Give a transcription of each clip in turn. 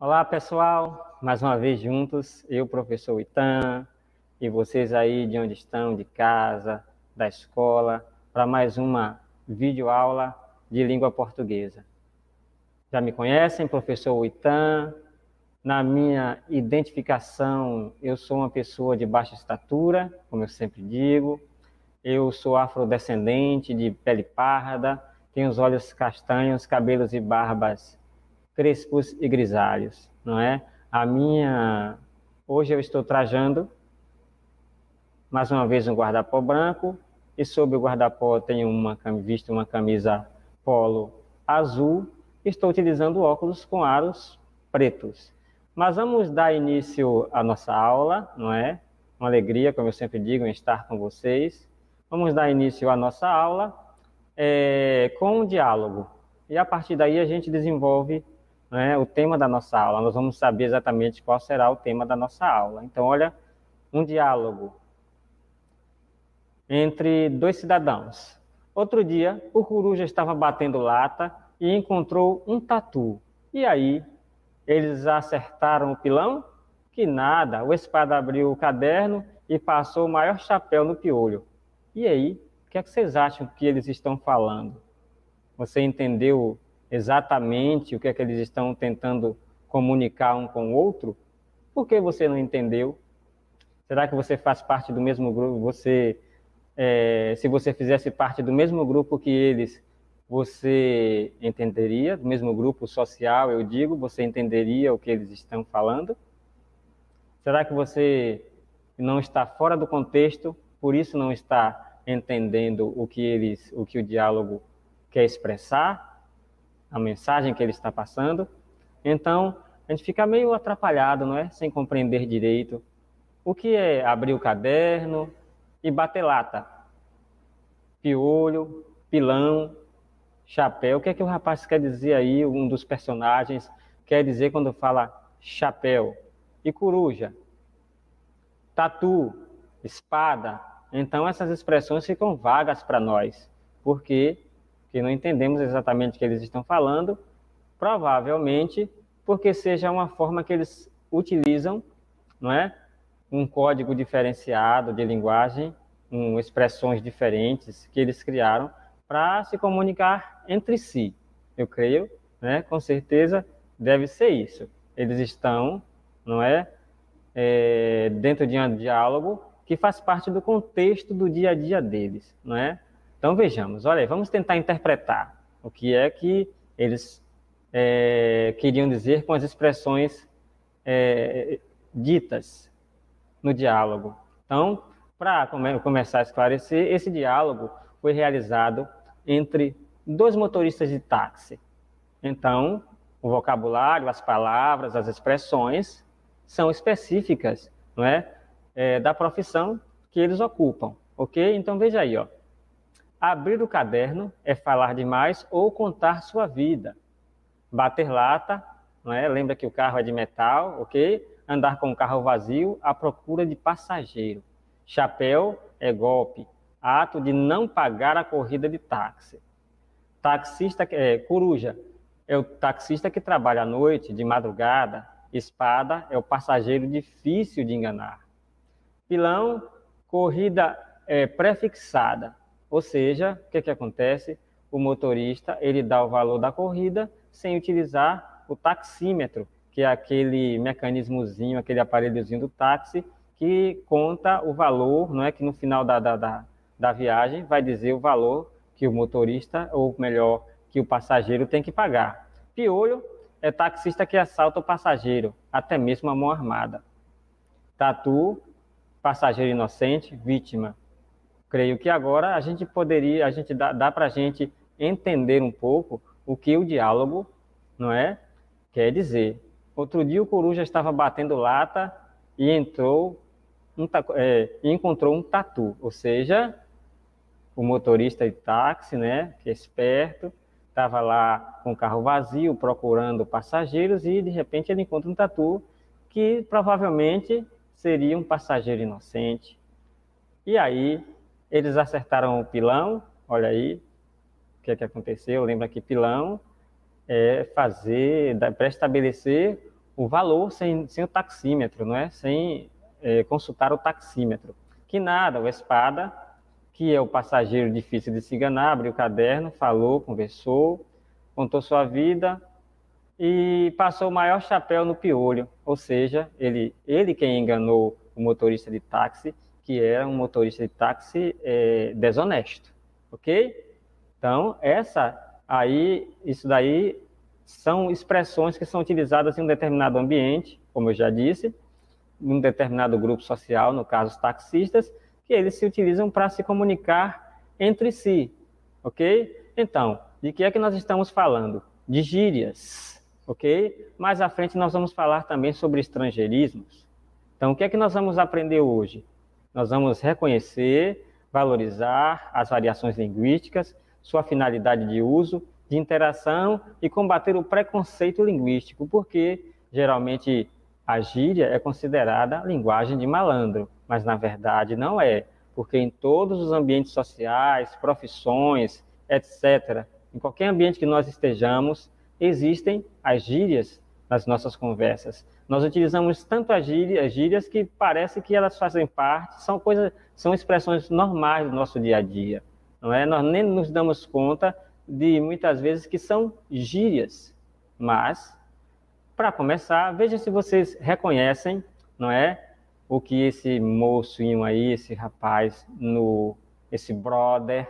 Olá, pessoal. Mais uma vez juntos, eu, professor Itan, e vocês aí de onde estão, de casa, da escola, para mais uma videoaula de língua portuguesa. Já me conhecem, professor Itan. Na minha identificação, eu sou uma pessoa de baixa estatura, como eu sempre digo. Eu sou afrodescendente, de pele parda, tenho os olhos castanhos, cabelos e barbas crespos e grisalhos, não é? A minha hoje eu estou trajando mais uma vez um guarda-pó branco e sob o guarda-pó tenho uma visto uma camisa polo azul. Estou utilizando óculos com aros pretos. Mas vamos dar início à nossa aula, não é? Uma alegria, como eu sempre digo, em estar com vocês. Vamos dar início à nossa aula é, com um diálogo. E a partir daí a gente desenvolve né, o tema da nossa aula. Nós vamos saber exatamente qual será o tema da nossa aula. Então, olha, um diálogo entre dois cidadãos. Outro dia, o coruja estava batendo lata e encontrou um tatu. E aí, eles acertaram o pilão? Que nada, o espada abriu o caderno e passou o maior chapéu no piolho. E aí, o que é que vocês acham que eles estão falando? Você entendeu exatamente o que é que eles estão tentando comunicar um com o outro? Por que você não entendeu? Será que você faz parte do mesmo grupo? Você, é, se você fizesse parte do mesmo grupo que eles, você entenderia? Do mesmo grupo social, eu digo, você entenderia o que eles estão falando? Será que você não está fora do contexto, por isso não está entendendo o que eles, o que o diálogo quer expressar? A mensagem que ele está passando. Então, a gente fica meio atrapalhado, não é? Sem compreender direito o que é abrir o caderno e bater lata. Piolho, pilão, chapéu. O que é que o rapaz quer dizer aí, um dos personagens quer dizer quando fala chapéu? E coruja, tatu, espada. Então essas expressões ficam vagas para nós, porque que não entendemos exatamente o que eles estão falando, provavelmente porque seja uma forma que eles utilizam, não é? Um código diferenciado de linguagem, um, expressões diferentes que eles criaram para se comunicar entre si. Eu creio, né? Com certeza deve ser isso. Eles estão, não é, é dentro de um diálogo que faz parte do contexto do dia a dia deles, não é? Então vejamos, olha, vamos tentar interpretar o que é que eles é, queriam dizer com as expressões é, ditas no diálogo. Então, para come começar a esclarecer, esse diálogo foi realizado entre dois motoristas de táxi. Então, o vocabulário, as palavras, as expressões são específicas, não é, é da profissão que eles ocupam, ok? Então veja aí, ó. Abrir o caderno é falar demais ou contar sua vida. Bater lata, não é? lembra que o carro é de metal, ok? Andar com o carro vazio à procura de passageiro. Chapéu é golpe. Ato de não pagar a corrida de táxi. Taxista, é, coruja, é o taxista que trabalha à noite, de madrugada. Espada é o passageiro difícil de enganar. Pilão, corrida é, prefixada ou seja, o que, que acontece? O motorista ele dá o valor da corrida sem utilizar o taxímetro, que é aquele mecanismozinho, aquele aparelhozinho do táxi que conta o valor, não é que no final da, da, da, da viagem vai dizer o valor que o motorista, ou melhor, que o passageiro tem que pagar. Piolho é taxista que assalta o passageiro, até mesmo a mão armada. Tatu, passageiro inocente, vítima creio que agora a gente poderia, a gente dá, dá para a gente entender um pouco o que o diálogo, não é, quer dizer. Outro dia o coruja estava batendo lata e entrou um, é, encontrou um tatu, ou seja, o motorista de táxi, né, que é esperto, estava lá com o carro vazio procurando passageiros e de repente ele encontra um tatu que provavelmente seria um passageiro inocente. E aí eles acertaram o pilão, olha aí o que, é que aconteceu. Lembra que pilão é fazer, para estabelecer o valor sem, sem o taxímetro, não é? Sem é, consultar o taxímetro. Que nada, o espada, que é o passageiro difícil de se enganar, abriu o caderno, falou, conversou, contou sua vida e passou o maior chapéu no piolho, ou seja, ele, ele quem enganou o motorista de táxi, que era um motorista de táxi é, desonesto, ok? Então, essa aí, isso daí são expressões que são utilizadas em um determinado ambiente, como eu já disse, em um determinado grupo social, no caso os taxistas, que eles se utilizam para se comunicar entre si, ok? Então, de que é que nós estamos falando? De gírias, ok? Mais à frente nós vamos falar também sobre estrangeirismos. Então, o que é que nós vamos aprender hoje? Nós vamos reconhecer, valorizar as variações linguísticas, sua finalidade de uso de interação e combater o preconceito linguístico, porque geralmente a gíria é considerada linguagem de malandro, mas na verdade não é, porque em todos os ambientes sociais, profissões, etc., em qualquer ambiente que nós estejamos, existem as gírias nas nossas conversas. Nós utilizamos tanto as gírias, as gírias que parece que elas fazem parte, são coisas, são expressões normais do nosso dia a dia, não é? Nós nem nos damos conta de muitas vezes que são gírias. Mas, para começar, veja se vocês reconhecem, não é? O que esse moçinho aí, esse rapaz, no, esse brother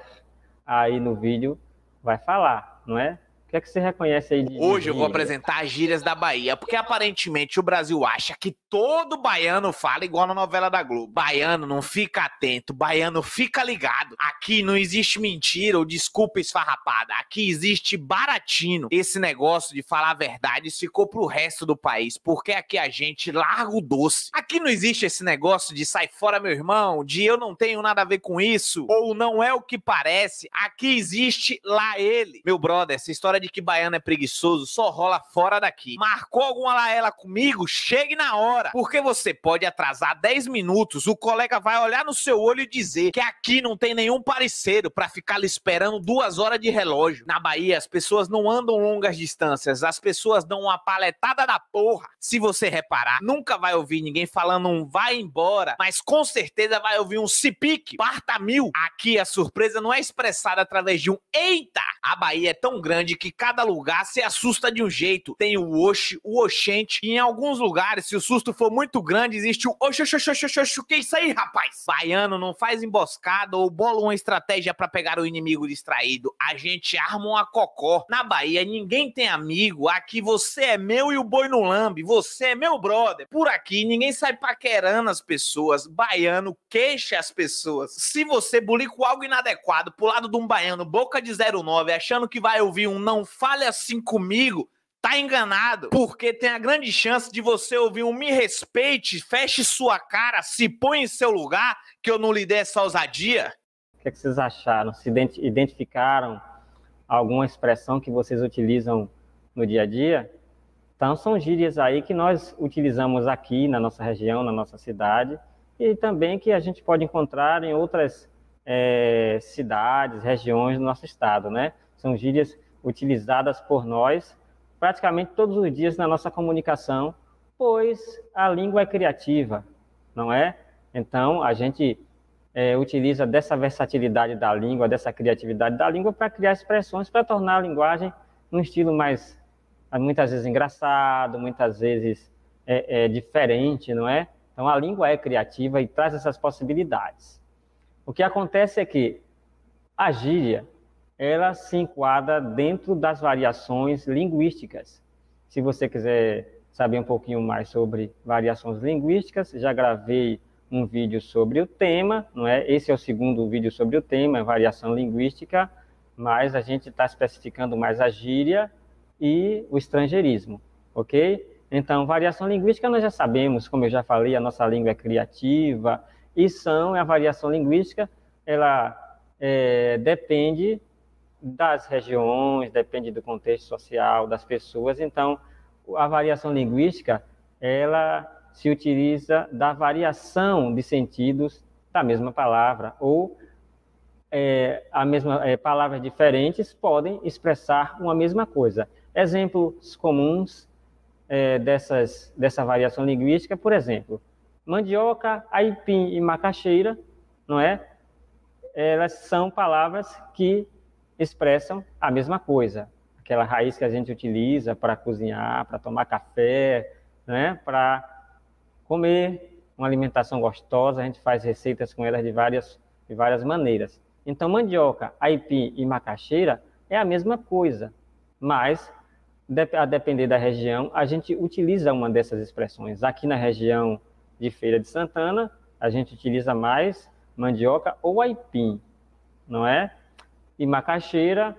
aí no vídeo vai falar, não é? Que é que você reconhece aí de. Hoje eu vou apresentar as gírias da Bahia, porque aparentemente o Brasil acha que todo baiano fala igual na novela da Globo. Baiano não fica atento, baiano fica ligado. Aqui não existe mentira ou desculpa esfarrapada. Aqui existe baratino. Esse negócio de falar a verdade ficou pro resto do país, porque aqui a gente larga o doce. Aqui não existe esse negócio de sai fora, meu irmão, de eu não tenho nada a ver com isso, ou não é o que parece. Aqui existe lá ele. Meu brother, essa história de que baiano é preguiçoso só rola fora daqui. Marcou alguma laela comigo? Chegue na hora. Porque você pode atrasar 10 minutos, o colega vai olhar no seu olho e dizer que aqui não tem nenhum parceiro para ficar lhe esperando duas horas de relógio. Na Bahia, as pessoas não andam longas distâncias, as pessoas dão uma paletada da porra. Se você reparar, nunca vai ouvir ninguém falando um vai embora, mas com certeza vai ouvir um se pique, parta mil. Aqui a surpresa não é expressada através de um eita. A Bahia é tão grande que cada lugar se assusta de um jeito. Tem o oxe, o oxente, e em alguns lugares, se o susto for muito grande, existe o oxe, oxe, oxe, oxe, oxe, o que é isso aí, rapaz? Baiano não faz emboscada ou bola uma estratégia para pegar o inimigo distraído. A gente arma uma cocó. Na Bahia, ninguém tem amigo. Aqui você é meu e o boi no lambe. Você é meu brother. Por aqui, ninguém sai paquerando as pessoas. Baiano queixa as pessoas. Se você bulir com algo inadequado pro lado de um baiano, boca de 09, achando que vai ouvir um não fale assim comigo, tá enganado, porque tem a grande chance de você ouvir um me respeite, feche sua cara, se põe em seu lugar, que eu não lhe dê essa ousadia. O que, é que vocês acharam? Se identificaram alguma expressão que vocês utilizam no dia a dia? Então, são gírias aí que nós utilizamos aqui na nossa região, na nossa cidade, e também que a gente pode encontrar em outras é, cidades, regiões do nosso estado, né? São gírias utilizadas por nós praticamente todos os dias na nossa comunicação, pois a língua é criativa, não é? Então, a gente é, utiliza dessa versatilidade da língua, dessa criatividade da língua para criar expressões, para tornar a linguagem um estilo mais, muitas vezes engraçado, muitas vezes é, é, diferente, não é? Então, a língua é criativa e traz essas possibilidades. O que acontece é que a gíria, ela se enquadra dentro das variações linguísticas. Se você quiser saber um pouquinho mais sobre variações linguísticas, já gravei um vídeo sobre o tema, não é? Esse é o segundo vídeo sobre o tema, variação linguística, mas a gente está especificando mais a gíria e o estrangeirismo, ok? Então, variação linguística nós já sabemos, como eu já falei, a nossa língua é criativa, e são, a variação linguística, ela é, depende das regiões, depende do contexto social das pessoas. Então, a variação linguística, ela se utiliza da variação de sentidos da mesma palavra ou é, a mesma é, palavras diferentes podem expressar uma mesma coisa. Exemplos comuns é, dessas, dessa variação linguística, por exemplo, mandioca, aipim e macaxeira, não é? Elas são palavras que expressam a mesma coisa. Aquela raiz que a gente utiliza para cozinhar, para tomar café, né? para comer uma alimentação gostosa, a gente faz receitas com elas de várias, de várias maneiras. Então, mandioca, aipim e macaxeira é a mesma coisa, mas a depender da região, a gente utiliza uma dessas expressões. Aqui na região de Feira de Santana, a gente utiliza mais mandioca ou aipim, não é? E macaxeira,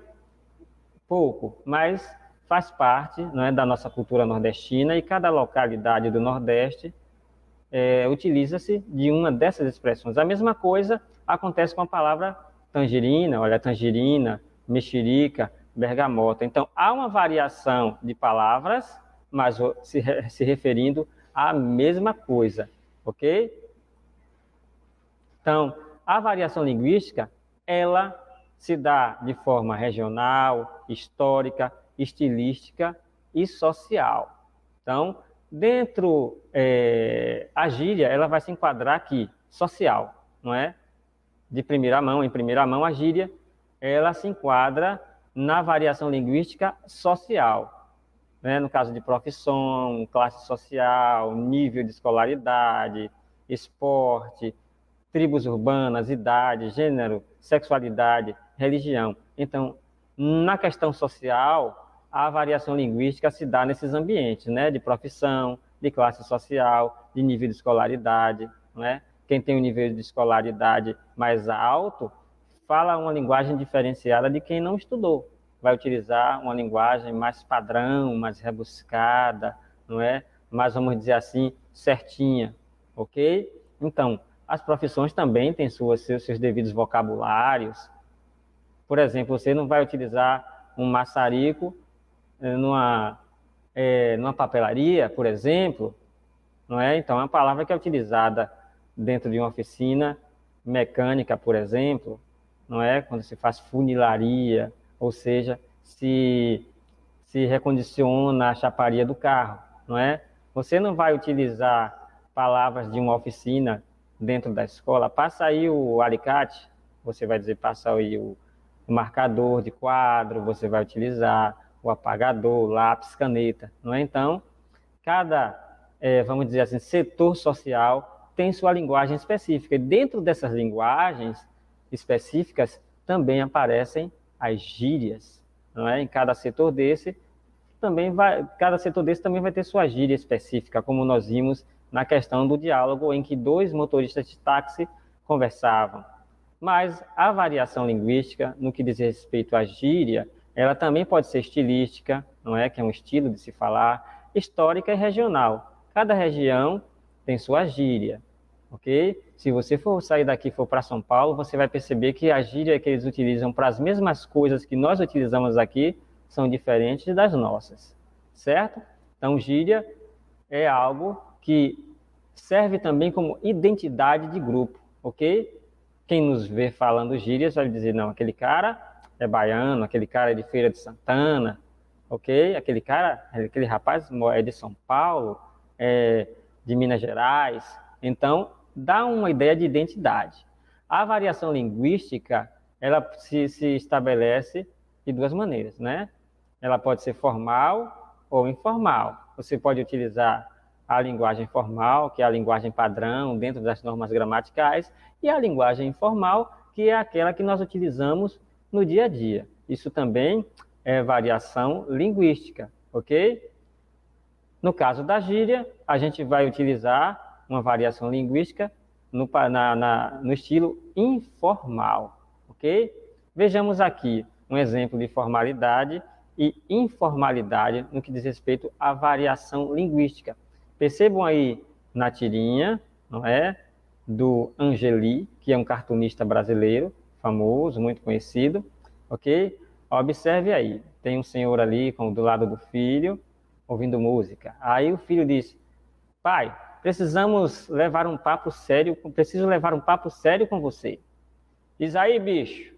pouco, mas faz parte não é, da nossa cultura nordestina e cada localidade do Nordeste é, utiliza-se de uma dessas expressões. A mesma coisa acontece com a palavra tangerina, olha, tangerina, mexerica, bergamota. Então, há uma variação de palavras, mas se, se referindo à mesma coisa, ok? Então, a variação linguística, ela se dá de forma regional, histórica, estilística e social. Então, dentro é, a gíria, ela vai se enquadrar aqui, social, não é? De primeira mão, em primeira mão, a gíria, ela se enquadra na variação linguística social. Né? No caso de profissão, classe social, nível de escolaridade, esporte, tribos urbanas, idade, gênero, sexualidade, religião. Então, na questão social, a variação linguística se dá nesses ambientes, né? De profissão, de classe social, de nível de escolaridade, né? Quem tem um nível de escolaridade mais alto fala uma linguagem diferenciada de quem não estudou. Vai utilizar uma linguagem mais padrão, mais rebuscada, não é? Mais, vamos dizer assim, certinha, ok? Então, as profissões também têm suas, seus, seus devidos vocabulários. Por exemplo, você não vai utilizar um maçarico eh, numa, é, numa papelaria, por exemplo, não é? Então, é uma palavra que é utilizada dentro de uma oficina mecânica, por exemplo, não é? Quando se faz funilaria, ou seja, se, se recondiciona a chaparia do carro, não é? Você não vai utilizar palavras de uma oficina dentro da escola, passa aí o alicate, você vai dizer passa aí o, o marcador de quadro, você vai utilizar o apagador, lápis, caneta, não é? Então, cada, é, vamos dizer assim, setor social tem sua linguagem específica. E dentro dessas linguagens, específicas, também aparecem as gírias, não é? Em cada setor desse também vai, cada setor desse também vai ter sua gíria específica, como nós vimos na questão do diálogo em que dois motoristas de táxi conversavam. Mas a variação linguística, no que diz respeito à gíria, ela também pode ser estilística, não é? Que é um estilo de se falar, histórica e regional. Cada região tem sua gíria ok? Se você for sair daqui e for para São Paulo, você vai perceber que a gíria que eles utilizam para as mesmas coisas que nós utilizamos aqui são diferentes das nossas, certo? Então, gíria é algo que serve também como identidade de grupo, ok? Quem nos vê falando gírias vai dizer, não, aquele cara é baiano, aquele cara é de Feira de Santana, ok? Aquele cara, aquele rapaz é de São Paulo, é de Minas Gerais. Então, dá uma ideia de identidade. A variação linguística, ela se, se estabelece de duas maneiras, né? Ela pode ser formal ou informal. Você pode utilizar a linguagem formal, que é a linguagem padrão dentro das normas gramaticais, e a linguagem informal, que é aquela que nós utilizamos no dia a dia. Isso também é variação linguística, ok? No caso da gíria, a gente vai utilizar uma variação linguística no, na, na, no estilo informal, ok? Vejamos aqui um exemplo de formalidade e informalidade no que diz respeito à variação linguística. Percebam aí na tirinha, não é? Do Angeli, que é um cartunista brasileiro, famoso, muito conhecido, ok? Observe aí, tem um senhor ali com, do lado do filho, ouvindo música. Aí o filho diz, pai, precisamos levar um papo sério, preciso levar um papo sério com você. Diz aí, bicho,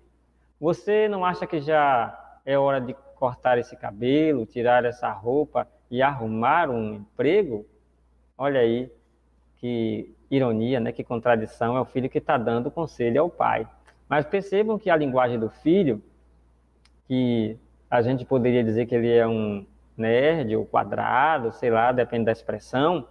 você não acha que já é hora de cortar esse cabelo, tirar essa roupa e arrumar um emprego, olha aí que ironia, né? Que contradição é o filho que está dando conselho ao pai. Mas percebam que a linguagem do filho, que a gente poderia dizer que ele é um nerd ou quadrado, sei lá, depende da expressão,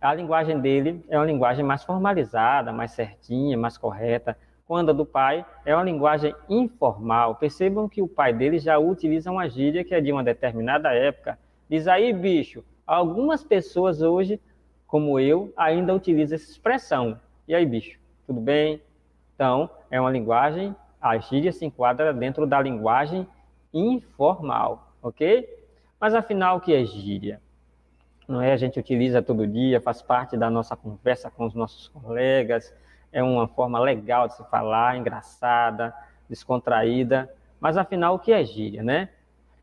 a linguagem dele é uma linguagem mais formalizada, mais certinha, mais correta. Quando a do pai é uma linguagem informal. Percebam que o pai dele já utiliza uma gíria que é de uma determinada época. Diz aí, bicho, algumas pessoas hoje, como eu, ainda utilizam essa expressão. E aí, bicho, tudo bem? Então, é uma linguagem, a gíria se enquadra dentro da linguagem informal, ok? Mas afinal, o que é gíria? Não é? A gente utiliza todo dia, faz parte da nossa conversa com os nossos colegas, é uma forma legal de se falar, engraçada, descontraída. Mas afinal, o que é gíria, né?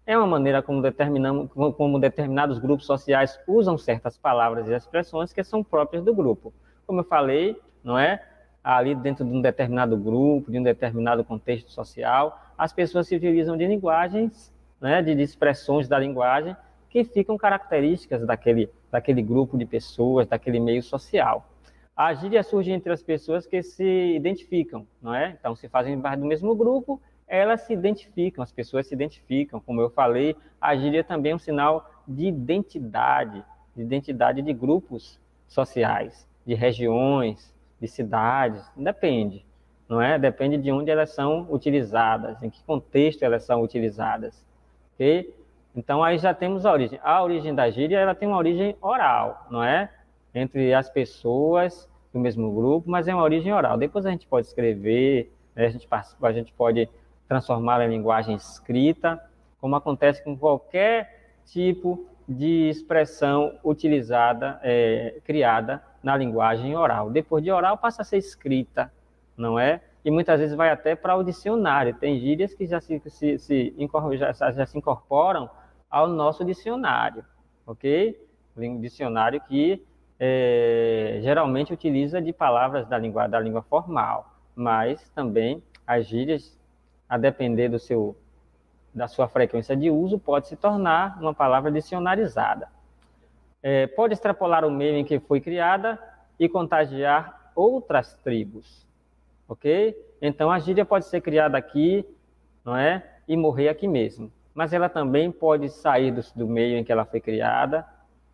É uma maneira como, determinamos, como determinados grupos sociais usam certas palavras e expressões que são próprias do grupo. Como eu falei, não é? Ali dentro de um determinado grupo, de um determinado contexto social, as pessoas se utilizam de linguagens, né, de expressões da linguagem que ficam características daquele, daquele grupo de pessoas, daquele meio social. A gíria surge entre as pessoas que se identificam, não é? Então, se fazem parte do mesmo grupo, elas se identificam, as pessoas se identificam. Como eu falei, a gíria também é um sinal de identidade, de identidade de grupos sociais, de regiões, de cidades, depende não é? Depende de onde elas são utilizadas, em que contexto elas são utilizadas, ok? Então aí já temos a origem. A origem da gíria ela tem uma origem oral, não é? Entre as pessoas do mesmo grupo, mas é uma origem oral. Depois a gente pode escrever, né? a, gente, a gente pode transformar em linguagem escrita, como acontece com qualquer tipo de expressão utilizada, é, criada na linguagem oral. Depois de oral passa a ser escrita, não é? E muitas vezes vai até para o dicionário. Tem gírias que já se, se, se já, já se incorporam ao nosso dicionário, ok? Um dicionário que é, geralmente utiliza de palavras da língua, da língua formal, mas também as gírias, a depender do seu, da sua frequência de uso, pode se tornar uma palavra dicionarizada. É, pode extrapolar o meio em que foi criada e contagiar outras tribos ok? Então a gíria pode ser criada aqui, não é? E morrer aqui mesmo. Mas ela também pode sair do, do meio em que ela foi criada,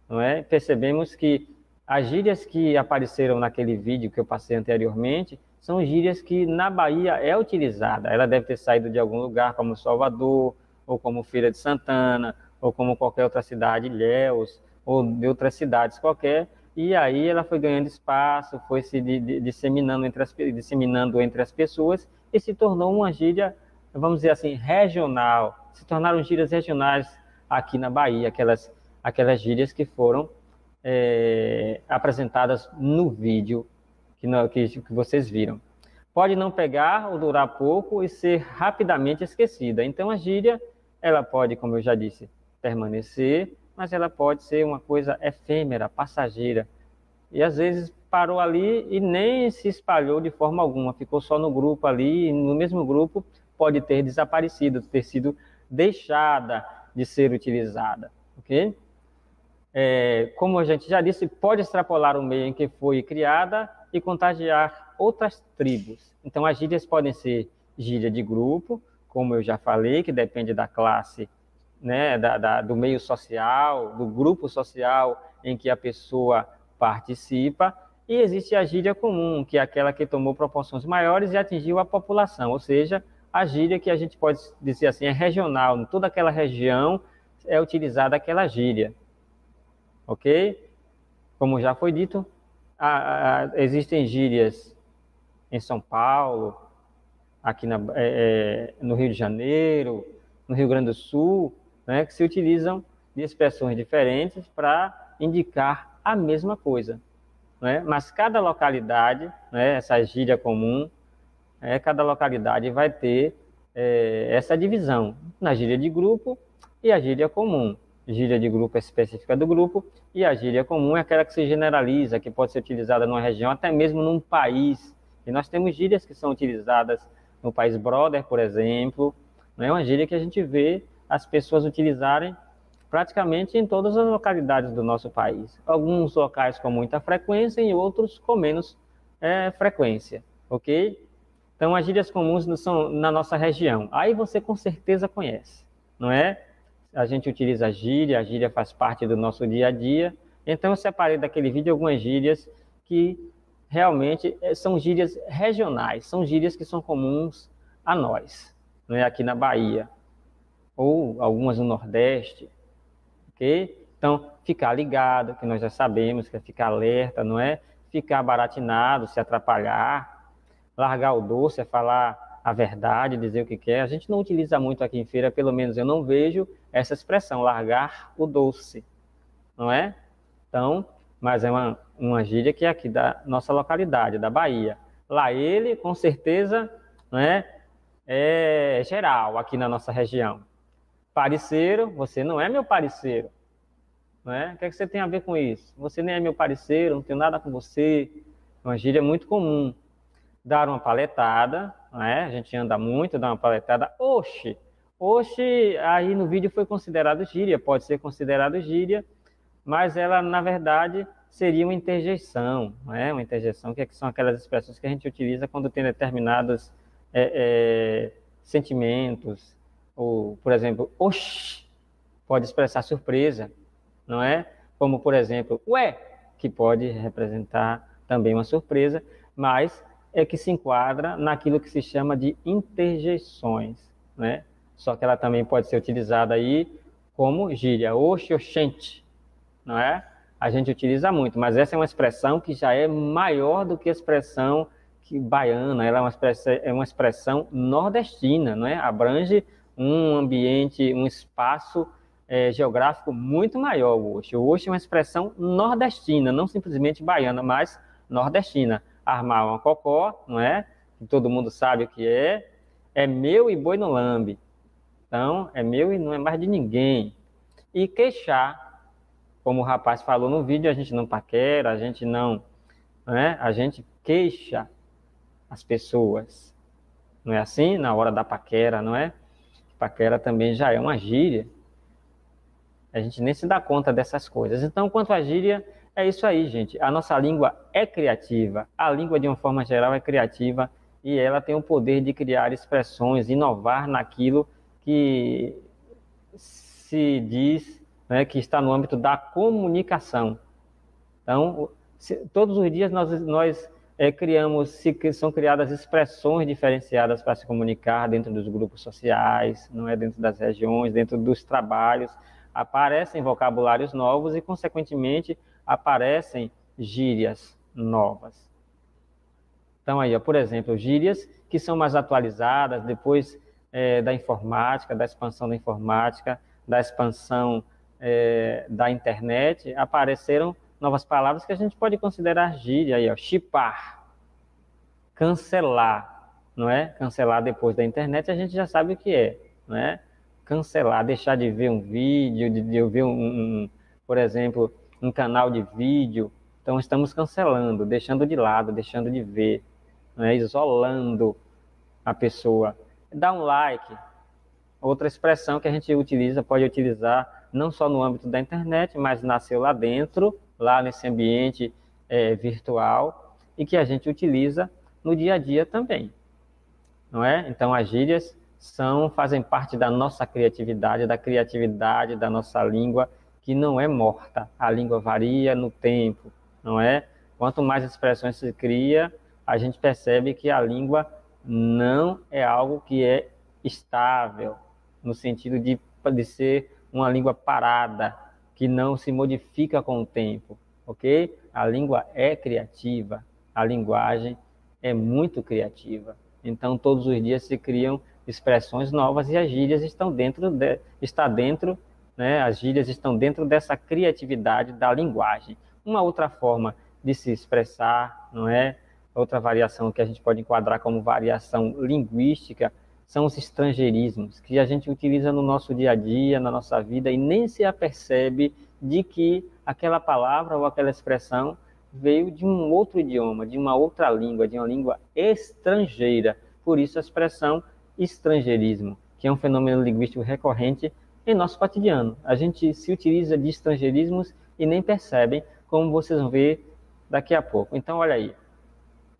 não é? Percebemos que as gírias que apareceram naquele vídeo que eu passei anteriormente são gírias que na Bahia é utilizada. Ela deve ter saído de algum lugar, como Salvador, ou como Feira de Santana, ou como qualquer outra cidade, Ilhéus, ou de outras cidades qualquer, e aí ela foi ganhando espaço, foi se disseminando entre as, disseminando entre as pessoas e se tornou uma gíria, vamos dizer assim, regional. Se tornaram gírias regionais aqui na Bahia, aquelas, aquelas gírias que foram é, apresentadas no vídeo que, no, que, que vocês viram. Pode não pegar ou durar pouco e ser rapidamente esquecida. Então a gíria, ela pode, como eu já disse, permanecer mas ela pode ser uma coisa efêmera, passageira. E às vezes parou ali e nem se espalhou de forma alguma, ficou só no grupo ali, e no mesmo grupo pode ter desaparecido, ter sido deixada de ser utilizada, ok? É, como a gente já disse, pode extrapolar o meio em que foi criada e contagiar outras tribos. Então, as gírias podem ser gíria de grupo, como eu já falei, que depende da classe né, da, da, do meio social, do grupo social em que a pessoa participa, e existe a gíria comum, que é aquela que tomou proporções maiores e atingiu a população, ou seja, a gíria que a gente pode dizer assim é regional, em toda aquela região é utilizada aquela gíria, ok? Como já foi dito, a, a, existem gírias em São Paulo, aqui na, é, é, no Rio de Janeiro, no Rio Grande do Sul, né, que se utilizam de expressões diferentes para indicar a mesma coisa. Né? Mas cada localidade, né, essa gíria comum, é, cada localidade vai ter é, essa divisão na gíria de grupo e a gíria comum. Gíria de grupo é específica do grupo e a gíria comum é aquela que se generaliza, que pode ser utilizada numa região, até mesmo num país. E nós temos gírias que são utilizadas no país brother, por exemplo. Não é uma gíria que a gente vê as pessoas utilizarem praticamente em todas as localidades do nosso país. Alguns locais com muita frequência e outros com menos é, frequência, ok? Então, as gírias comuns são na nossa região. Aí você com certeza conhece, não é? A gente utiliza gíria, a gíria faz parte do nosso dia a dia. Então, eu separei daquele vídeo algumas gírias que realmente é, são gírias regionais, são gírias que são comuns a nós, não é? aqui na Bahia, ou algumas no Nordeste, ok? Então, ficar ligado, que nós já sabemos, que é ficar alerta, não é? Ficar baratinado, se atrapalhar, largar o doce, é falar a verdade, dizer o que quer. A gente não utiliza muito aqui em feira, pelo menos eu não vejo essa expressão, largar o doce, não é? Então, mas é uma, uma gíria que é aqui da nossa localidade, da Bahia. Lá ele, com certeza, né, é geral aqui na nossa região. Parceiro, você não é meu parceiro. Né? O que, é que você tem a ver com isso? Você nem é meu parceiro, não tenho nada com você. É uma gíria muito comum. Dar uma paletada, né? a gente anda muito, dá uma paletada. Oxe! Oxe, aí no vídeo foi considerado gíria, pode ser considerado gíria, mas ela, na verdade, seria uma interjeição, né? uma interjeição que são aquelas expressões que a gente utiliza quando tem determinados é, é, sentimentos, ou, por exemplo, oxi, pode expressar surpresa, não é? Como, por exemplo, ué, que pode representar também uma surpresa, mas é que se enquadra naquilo que se chama de interjeições, né? Só que ela também pode ser utilizada aí como gíria, oxe, oxente, não é? A gente utiliza muito, mas essa é uma expressão que já é maior do que a expressão que baiana, ela é uma expressão, é uma expressão nordestina, não é? Abrange um ambiente, um espaço é, geográfico muito maior, o Oxe. O Oxe é uma expressão nordestina, não simplesmente baiana, mas nordestina. Armar uma cocó, não é? Que todo mundo sabe o que é. É meu e boi no lambe. Então, é meu e não é mais de ninguém. E queixar, como o rapaz falou no vídeo, a gente não paquera, a gente não, não é? A gente queixa as pessoas. Não é assim? Na hora da paquera, não é? Paquera também já é uma gíria. A gente nem se dá conta dessas coisas. Então, quanto à gíria, é isso aí, gente. A nossa língua é criativa. A língua, de uma forma geral, é criativa e ela tem o poder de criar expressões, inovar naquilo que se diz né, que está no âmbito da comunicação. Então, se, todos os dias nós, nós é, criamos, se, são criadas expressões diferenciadas para se comunicar dentro dos grupos sociais, não é dentro das regiões, dentro dos trabalhos, aparecem vocabulários novos e, consequentemente, aparecem gírias novas. Então aí, ó, por exemplo, gírias que são mais atualizadas depois é, da informática, da expansão da informática, da expansão é, da internet, apareceram novas palavras que a gente pode considerar gíria aí, ó, chipar, cancelar, não é? Cancelar depois da internet a gente já sabe o que é, não é? Cancelar, deixar de ver um vídeo, de, de ver um, um, por exemplo, um canal de vídeo, então estamos cancelando, deixando de lado, deixando de ver, não é? isolando a pessoa. Dá um like, outra expressão que a gente utiliza, pode utilizar não só no âmbito da internet, mas nasceu lá dentro lá nesse ambiente é, virtual e que a gente utiliza no dia a dia também, não é? Então as gírias são fazem parte da nossa criatividade, da criatividade da nossa língua que não é morta. A língua varia no tempo, não é? Quanto mais expressões se cria, a gente percebe que a língua não é algo que é estável, no sentido de, de ser uma língua parada, que não se modifica com o tempo, ok? A língua é criativa, a linguagem é muito criativa. Então, todos os dias se criam expressões novas e as gírias estão dentro de, está dentro, né? As gírias estão dentro dessa criatividade da linguagem. Uma outra forma de se expressar, não é? Outra variação que a gente pode enquadrar como variação linguística são os estrangeirismos que a gente utiliza no nosso dia a dia, na nossa vida e nem se apercebe de que aquela palavra ou aquela expressão veio de um outro idioma, de uma outra língua, de uma língua estrangeira. Por isso a expressão estrangeirismo, que é um fenômeno linguístico recorrente em nosso cotidiano. A gente se utiliza de estrangeirismos e nem percebem, como vocês vão ver daqui a pouco. Então, olha aí,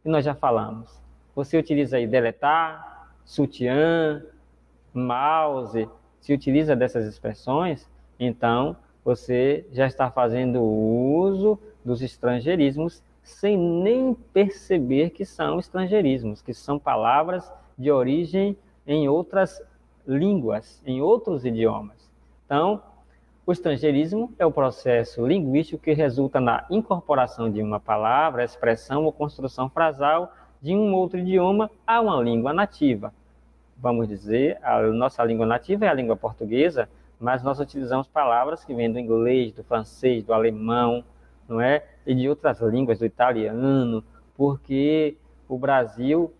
e nós já falamos. Você utiliza aí deletar, sutiã, mouse, se utiliza dessas expressões, então você já está fazendo uso dos estrangeirismos sem nem perceber que são estrangeirismos, que são palavras de origem em outras línguas, em outros idiomas. Então, o estrangeirismo é o processo linguístico que resulta na incorporação de uma palavra, expressão ou construção frasal de um outro idioma a uma língua nativa. Vamos dizer, a nossa língua nativa é a língua portuguesa, mas nós utilizamos palavras que vêm do inglês, do francês, do alemão, não é? E de outras línguas, do italiano, porque o Brasil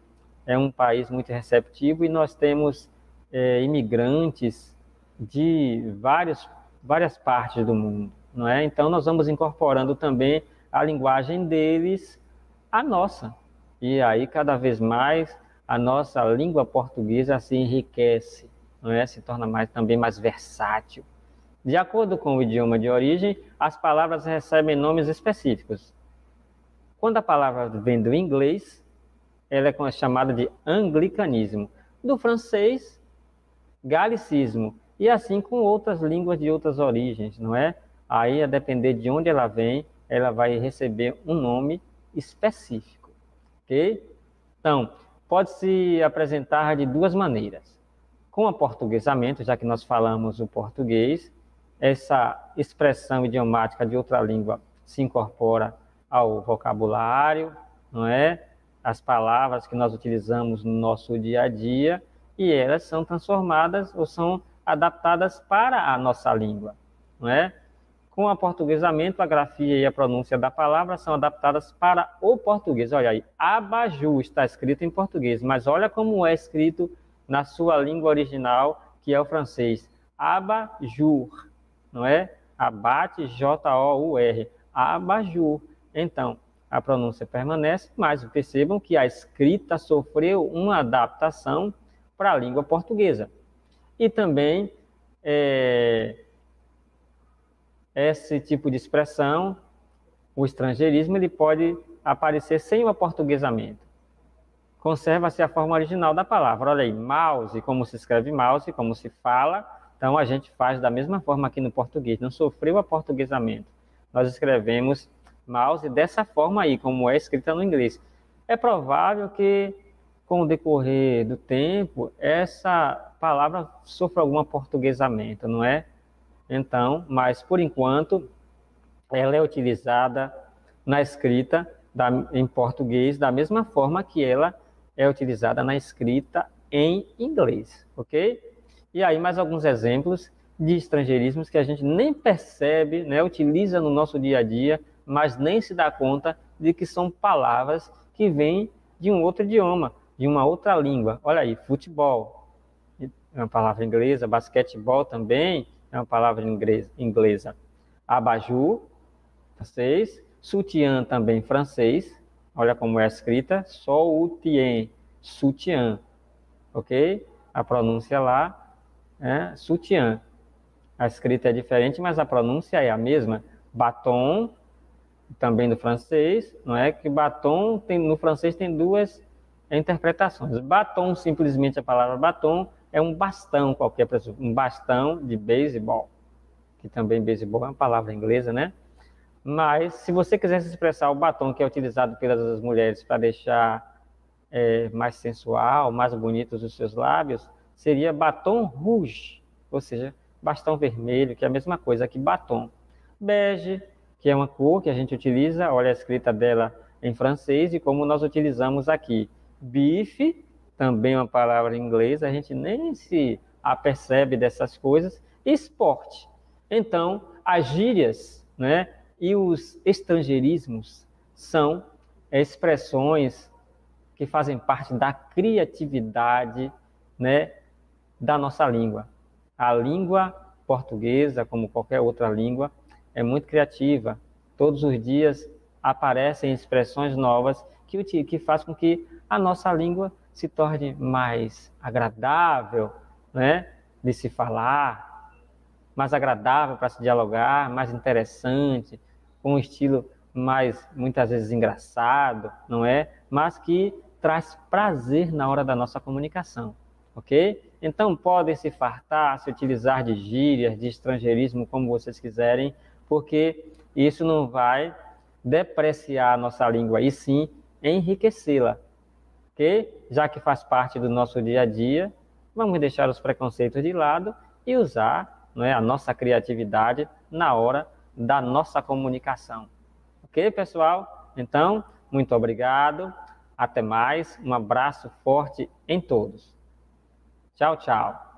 é um país muito receptivo e nós temos é, imigrantes de vários, várias partes do mundo, não é? Então nós vamos incorporando também a linguagem deles à nossa. E aí cada vez mais a nossa língua portuguesa se enriquece, não é? Se torna mais também mais versátil. De acordo com o idioma de origem, as palavras recebem nomes específicos. Quando a palavra vem do inglês, ela é chamada de anglicanismo. Do francês, galicismo. E assim com outras línguas de outras origens, não é? Aí, a depender de onde ela vem, ela vai receber um nome específico. Ok? Então, pode se apresentar de duas maneiras. Com aportuguesamento, já que nós falamos o português, essa expressão idiomática de outra língua se incorpora ao vocabulário, não é? As palavras que nós utilizamos no nosso dia a dia e elas são transformadas ou são adaptadas para a nossa língua, não é? Com o aportuguesamento, a grafia e a pronúncia da palavra são adaptadas para o português. Olha aí, abajur está escrito em português, mas olha como é escrito na sua língua original, que é o francês. Abajur, não é? Abate, J-O-U-R, abajur. Então, a pronúncia permanece, mas percebam que a escrita sofreu uma adaptação para a língua portuguesa. E também é, esse tipo de expressão, o estrangeirismo, ele pode aparecer sem o aportuguesamento. Conserva-se a forma original da palavra. Olha aí, mouse, como se escreve mouse, como se fala. Então a gente faz da mesma forma aqui no português, não sofreu aportuguesamento. Nós escrevemos mouse dessa forma aí, como é escrita no inglês. É provável que com o decorrer do tempo, essa palavra sofre algum portuguesamento, não é? Então, mas por enquanto, ela é utilizada na escrita da, em português da mesma forma que ela é utilizada na escrita em inglês, ok? E aí mais alguns exemplos de estrangeirismos que a gente nem percebe, né, utiliza no nosso dia a dia, mas nem se dá conta de que são palavras que vêm de um outro idioma de uma outra língua. Olha aí, futebol é uma palavra inglesa, basquetebol também é uma palavra inglesa. Abajur, francês. Sutiã também francês. Olha como é escrita, soutien, sutiã, ok? A pronúncia lá é sutiã. A escrita é diferente, mas a pronúncia é a mesma. Batom, também do francês, não é? Que batom tem, no francês tem duas interpretações. Batom, simplesmente a palavra batom, é um bastão qualquer um bastão de beisebol, que também beisebol é uma palavra inglesa, né? Mas se você quisesse expressar o batom que é utilizado pelas mulheres para deixar é, mais sensual, mais bonitos os seus lábios, seria batom rouge, ou seja, bastão vermelho, que é a mesma coisa que batom. Bege, que é uma cor que a gente utiliza, olha a escrita dela em francês e como nós utilizamos aqui bife, também uma palavra em inglês, a gente nem se apercebe dessas coisas. Esporte. Então, as gírias né, e os estrangeirismos são expressões que fazem parte da criatividade né, da nossa língua. A língua portuguesa, como qualquer outra língua, é muito criativa. Todos os dias aparecem expressões novas que, que faz com que a nossa língua se torne mais agradável, né, de se falar, mais agradável para se dialogar, mais interessante, com um estilo mais muitas vezes engraçado, não é? Mas que traz prazer na hora da nossa comunicação, ok? Então podem se fartar, se utilizar de gírias, de estrangeirismo, como vocês quiserem, porque isso não vai depreciar a nossa língua, e sim enriquecê-la, ok? Já que faz parte do nosso dia a dia, vamos deixar os preconceitos de lado e usar não é, a nossa criatividade na hora da nossa comunicação. Ok, pessoal? Então, muito obrigado. Até mais. Um abraço forte em todos. Tchau, tchau.